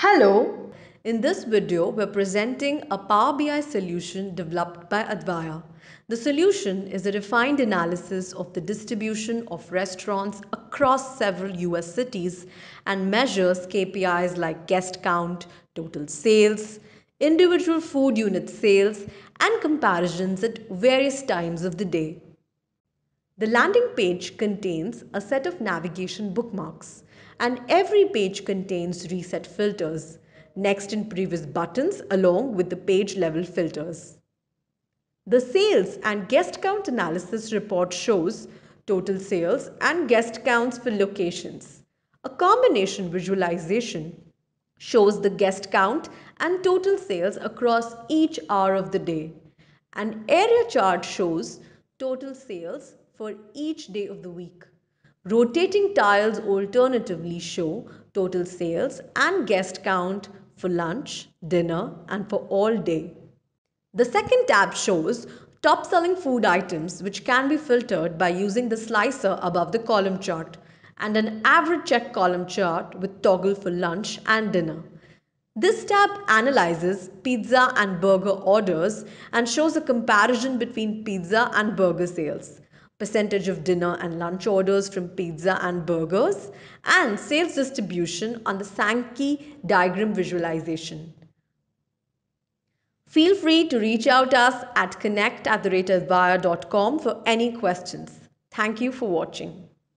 Hello! In this video, we're presenting a Power BI solution developed by Advaiya. The solution is a refined analysis of the distribution of restaurants across several US cities and measures KPIs like guest count, total sales, individual food unit sales, and comparisons at various times of the day. The landing page contains a set of navigation bookmarks and every page contains reset filters, next and previous buttons along with the page level filters. The sales and guest count analysis report shows total sales and guest counts for locations. A combination visualization shows the guest count and total sales across each hour of the day. An area chart shows total sales for each day of the week. Rotating tiles alternatively show total sales and guest count for lunch, dinner and for all day. The second tab shows top selling food items which can be filtered by using the slicer above the column chart and an average check column chart with toggle for lunch and dinner. This tab analyzes pizza and burger orders and shows a comparison between pizza and burger sales, percentage of dinner and lunch orders from pizza and burgers, and sales distribution on the Sankey diagram visualization. Feel free to reach out us at connect at the for any questions. Thank you for watching.